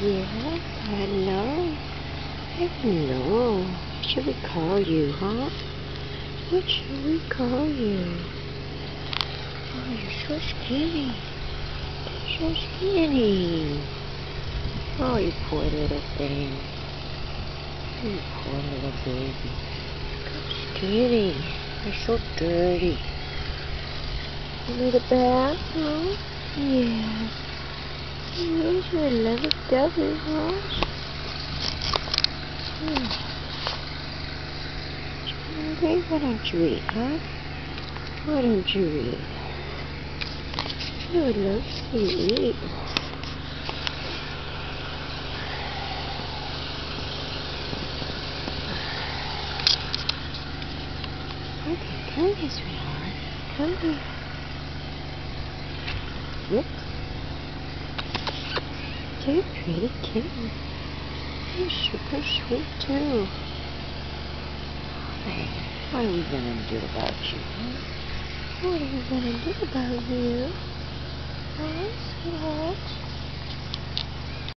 Yeah, hello. Hello. What should we call you, huh? What should we call you? Oh, you're so skinny. So skinny. Oh, you poor little thing. You poor little baby. So skinny. You're so dirty. You need a bath, huh? Yeah. You're a lovely doggy, huh? Hmm. Okay, why don't you eat, huh? Why don't you eat? I would love to eat. Okay, come here, sweetheart. Come here. Yep. You're pretty kitty. You're super sweet too. Hey, what are we gonna do about you? Huh? What are we gonna do about you? Huh, sweetheart?